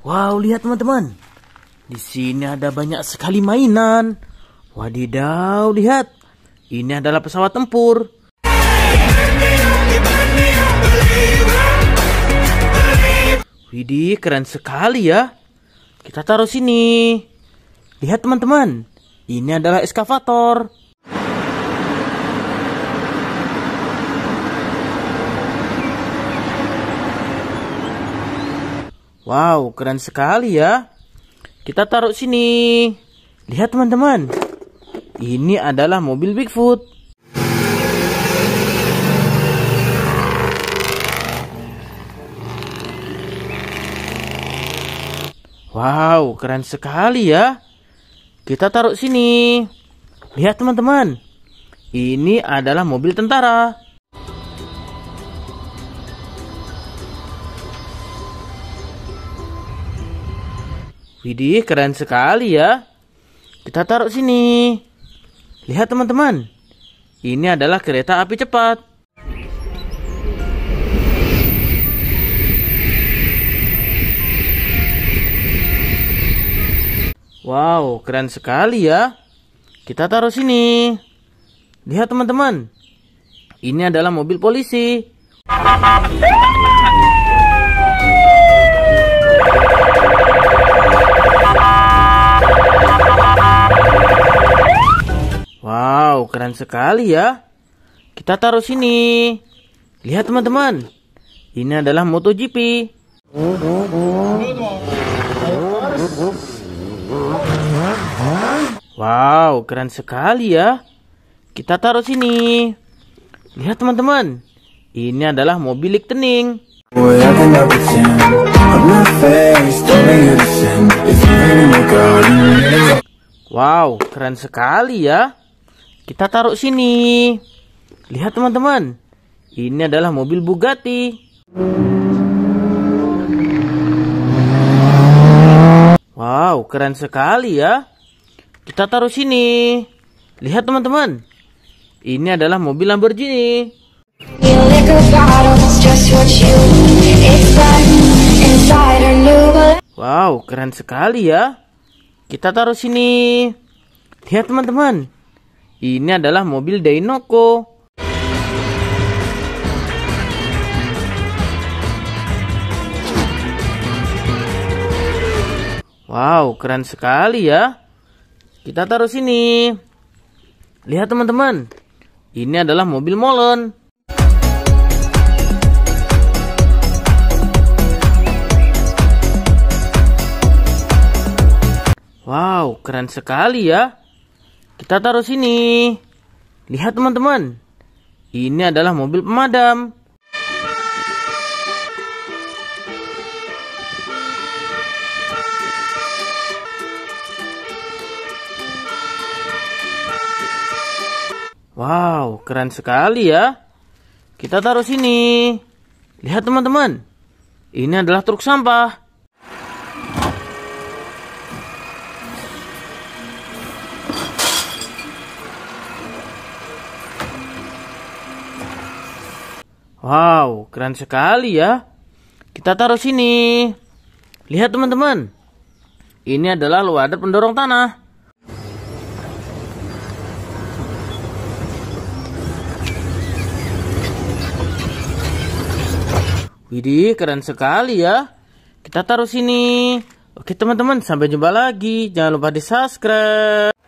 Wow, lihat teman-teman. Di sini ada banyak sekali mainan. Wadidaw, lihat. Ini adalah pesawat tempur. Widih, keren sekali ya. Kita taruh sini. Lihat teman-teman. Ini adalah eskavator. Wow, keren sekali ya. Kita taruh sini. Lihat teman-teman. Ini adalah mobil Bigfoot. Wow, keren sekali ya. Kita taruh sini. Lihat teman-teman. Ini adalah mobil tentara. Widih, keren sekali ya. Kita taruh sini. Lihat teman-teman. Ini adalah kereta api cepat. Wow, keren sekali ya. Kita taruh sini. Lihat teman-teman. Ini adalah mobil polisi. Keren sekali ya. Kita taruh sini. Lihat teman-teman. Ini adalah MotoGP. Wow, keren sekali ya. Kita taruh sini. Lihat teman-teman. Ini adalah mobil Lightning. Wow, keren sekali ya. Kita taruh sini. Lihat teman-teman. Ini adalah mobil Bugatti. Wow, keren sekali ya. Kita taruh sini. Lihat teman-teman. Ini adalah mobil Lamborghini. Wow, keren sekali ya. Kita taruh sini. Lihat teman-teman. Ini adalah mobil Dinoco. Wow, keren sekali ya. Kita taruh sini. Lihat teman-teman. Ini adalah mobil molen. Wow, keren sekali ya. Kita taruh sini. Lihat teman-teman. Ini adalah mobil pemadam. Wow, keren sekali ya. Kita taruh sini. Lihat teman-teman. Ini adalah truk sampah. Wow, keren sekali ya. Kita taruh sini. Lihat teman-teman. Ini adalah loader pendorong tanah. Widih, keren sekali ya. Kita taruh sini. Oke teman-teman, sampai jumpa lagi. Jangan lupa di subscribe.